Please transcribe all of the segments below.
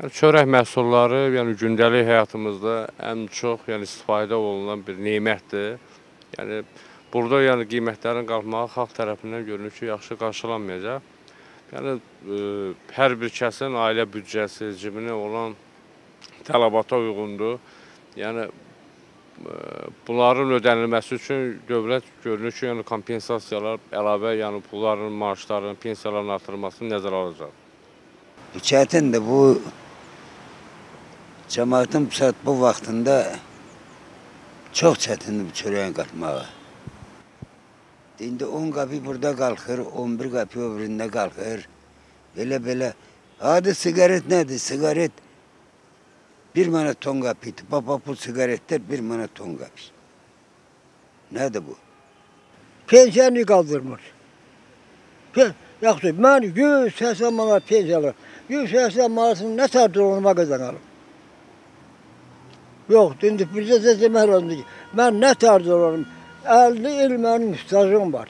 Yəni çörək məhsulları, yəni gündəlik həyatımızda ən çox yəni istifadə olunan bir nemətdir. Yəni burada yəni qiymətlərin qalxmağı xalq tərəfindən görünür ki, yaxşı qarşılanmayacaq. Yəni ə, hər bir kəsin ailə büdcəsi, cibinə olan tələbata uyğundur. Yəni ə, bunların ödənilməsi üçün dövlət görünür ki, yəni kompensasiyalar, əlavə yəni pulların, maaşların, pensiyaların artırılmasını nəzərə alacaq. Çətindir. Bu cəmaətin bu saat bu vaxtında çox çətindir çörəyin qatmağı. İndi 10 qəpi burada qalxır, 11 qəpi öbüründə qalxır. Belə-belə. Adi sigaret nədir? Sigaret 1 manat 10 qəpidir. Baba bu sigaretlər 1 manat 10 qəpi. Nədir bu? Pensiyanı qaldırmır. Pe Yaxşı, mən 180 manat pensiyalı, 180 manatını nə tər dolunma qazanarım? Yox, indi bizə də demək lazımdır ki, mən nə tər dolanım? 50 il mənim stajım var.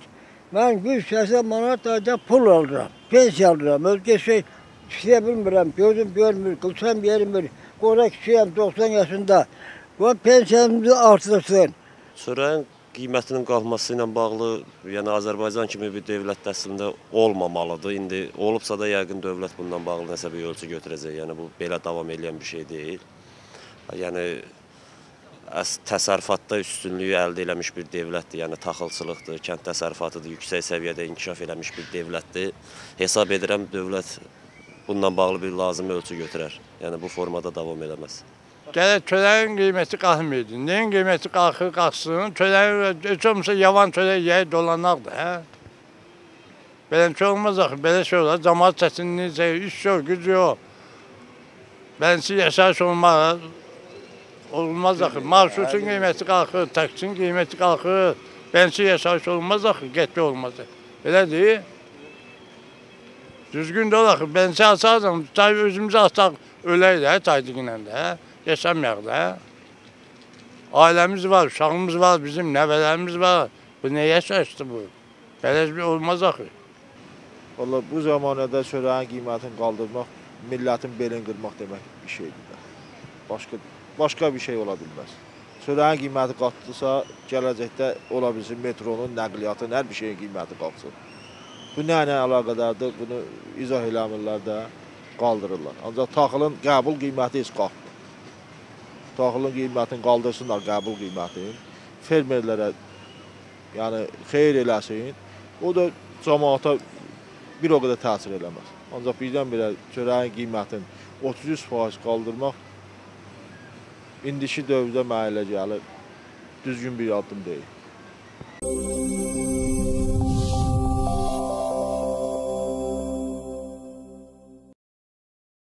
Mən 180 manat ayda pul alıram, pensiya alıram. Özgə şey işləyə bilmirəm, gözüm görmür, qılsam yerimir. Qora kişiyəm, 90 yaşında. Bu pensiyamızı artırsın. Çörəyin qiymətinin qalxması ilə bağlı, yəni Azərbaycan kimi bir dövlət əslində olmamalıdır. İndi olubsa da yəqin dövlət bundan bağlı nəsə bir ölçü götürəcək. Yəni bu belə davam edən bir şey deyil. Yəni əs təsərrüfatda üstünlüyü əldə eləmiş bir dövlətdir. Yəni taxılçılıqdır, kənd təsərrüfatıdır, yüksək səviyyədə inkişaf eləmiş bir dövlətdir. Hesab edirəm dövlət bundan bağlı bir lazımi ölçü götürər. Yəni bu formada davam eləməz. Gərək çörəyin qiyməti qalxmaydı. Neyin qiyməti qalxır, qalxsın. Çörəyin heç olmasa yavan çörək yeyib dolanaqdır, hə? Belə şey olmaz axı, belə şey olar. Cəmaat çətinliyi, iş yox, güc yox. Bəlkə yaşayış olmaz. Olmaz axı. Marşrutun qiyməti qalxır, taksin qiyməti qalxır. Bəlkə yaşayış olmaz axı, getmə olmaz. Belədir. Düzgün də olaq. Bəlkə açarsan, çay özümüzə ataq, ölək də, çaydıqla da. Yaşamayaq da. Ailəmiz var, uşağımız var, bizim nəvələrimiz var. Bu nə yaşayışdır bu? Belə bir olmaz axı. Valla bu zamanədə çörəyin qiymətini qaldırmaq, millətin belini qırmaq demək bir şeydir də. Başqa başqa bir şey ola bilməz. Çörəyin qiyməti qalxdısa, gələcəkdə ola bilsin metronun, nəqliyyatın, hər bir şeyin qiyməti qalxsın. Bu nə ilə əlaqədardır? Bunu izah eləmirlər də qaldırırlar. Ancaq taxılın qəbul qiyməti heç qalxmır. Taxılın qiymətini qaldırsınlar, qəbul qiymətini. Fermerlərə yəni xeyir eləsin. O da cəmaata bir o qədər təsir eləməz. Ancaq birdən-birə çörəyin qiymətini 33% qaldırmaq indiki dövrdə mənə elə gəlir düzgün bir addım deyil.